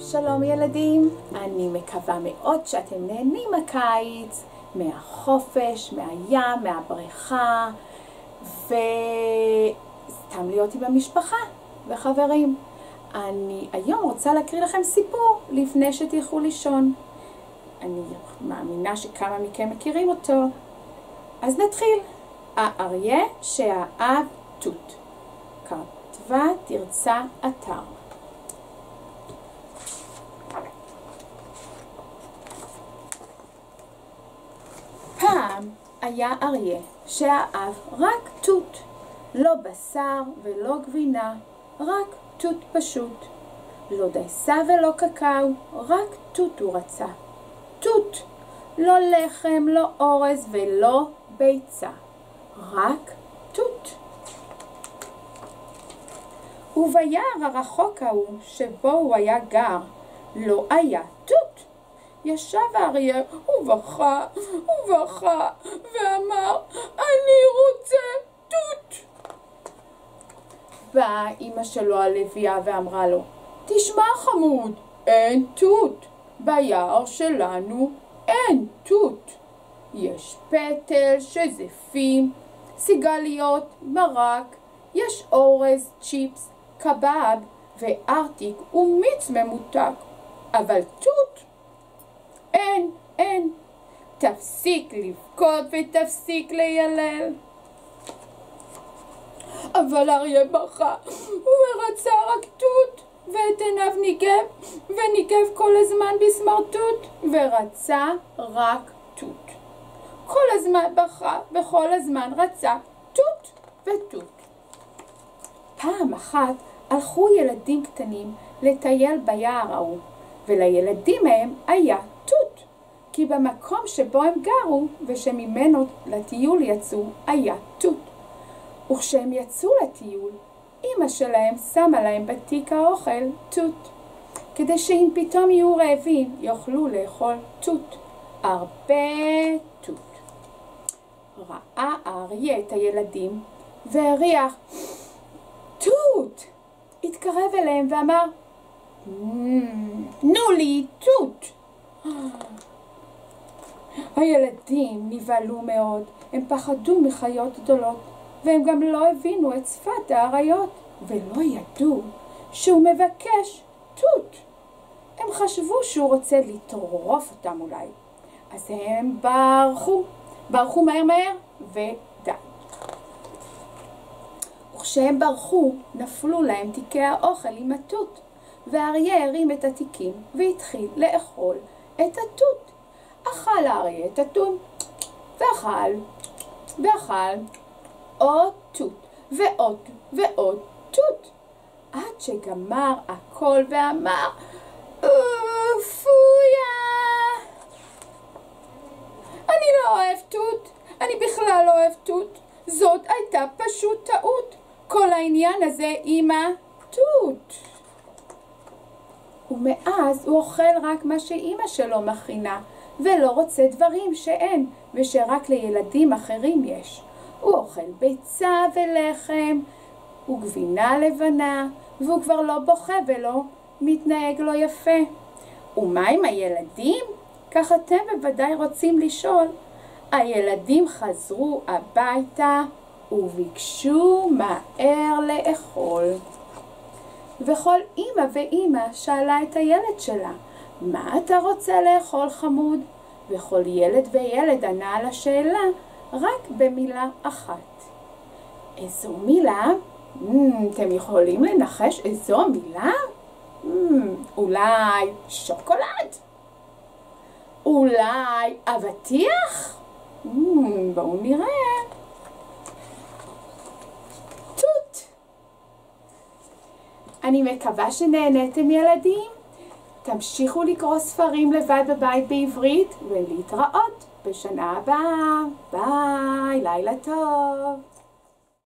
שלום ילדים, אני מקווה מאוד שאתם נהנים הקיץ, מהחופש, מהים, מהבריכה, וסתם להיות עם המשפחה וחברים. אני היום רוצה להקריא לכם סיפור לפני שתלכו לישון. אני מאמינה שכמה מכם מכירים אותו. אז נתחיל. האריה שאהב תות. כתבה תרצה אתר. פעם היה אריה שאהב רק תות, לא בשר ולא גבינה, רק תות פשוט. לא דייסה ולא קקאו, רק תות הוא רצה. תות, לא לחם, לא אורז ולא ביצה, רק תות. וביער הרחוק ההוא שבו הוא היה גר, לא היה תות. ישב האריה ובכה ובכה ואמר, אני רוצה תות. באה אמא שלו הלוויה ואמרה לו, תשמע חמוד, אין תות. ביער שלנו אין תות. יש פטל, שזפים, סיגליות, מרק, יש אורז, צ'יפס, קבב וארטיק ומיץ ממותק, אבל תות אין, אין. תפסיק לבכות ותפסיק לילל. אבל אריה בכה ורצה רק תות, ואת עיניו ניגב, וניגב כל הזמן בסמרטוט, ורצה רק תות. כל הזמן בכה וכל הזמן רצה תות ותות. פעם אחת הלכו ילדים קטנים לטייל ביער ההוא, ולילדים מהם היה כי במקום שבו הם גרו ושממנו לטיול יצאו היה תות. וכשהם יצאו לטיול, אמא שלהם שמה להם בתיק האוכל תות, כדי שאם פתאום יהיו רעבים יוכלו לאכול תות, הרבה תות. ראה האריה את הילדים והריח תות! התקרב אליהם ואמר, תנו לי תות! הילדים נבהלו מאוד, הם פחדו מחיות גדולות, והם גם לא הבינו את שפת האריות, ולא ידעו שהוא מבקש תות. הם חשבו שהוא רוצה לטרוף אותם אולי, אז הם ברחו, ברחו מהר מהר ודי. וכשהם ברחו, נפלו להם תיקי האוכל עם התות, והאריה הרים את התיקים והתחיל לאכול את התות. אכל האריה את התות, ואכל, ואכל עוד תות, ועוד ועוד תות, עד שגמר הכל ואמר, פויה! אני לא אוהב תות, אני בכלל לא אוהב תות, זאת הייתה פשוט טעות, כל העניין הזה עם התות. ומאז הוא אוכל רק מה שאימא שלו מכינה, ולא רוצה דברים שאין, ושרק לילדים אחרים יש. הוא אוכל ביצה ולחם, וגבינה לבנה, והוא כבר לא בוכה ולא מתנהג לא יפה. ומה עם הילדים? כך אתם בוודאי רוצים לשאול. הילדים חזרו הביתה וביקשו מהר לאכול. וכל אמא ואמא שאלה את הילד שלה, מה אתה רוצה לאכול חמוד? וכל ילד וילד ענה על השאלה רק במילה אחת. איזו מילה? Mm, אתם יכולים לנחש איזו מילה? Mm, אולי שוקולד? אולי אבטיח? Mm, בואו נראה. תות. אני מקווה שנהניתם ילדים. תמשיכו לקרוא ספרים לבד בבית בעברית ולהתראות בשנה הבאה. ביי, לילה טוב.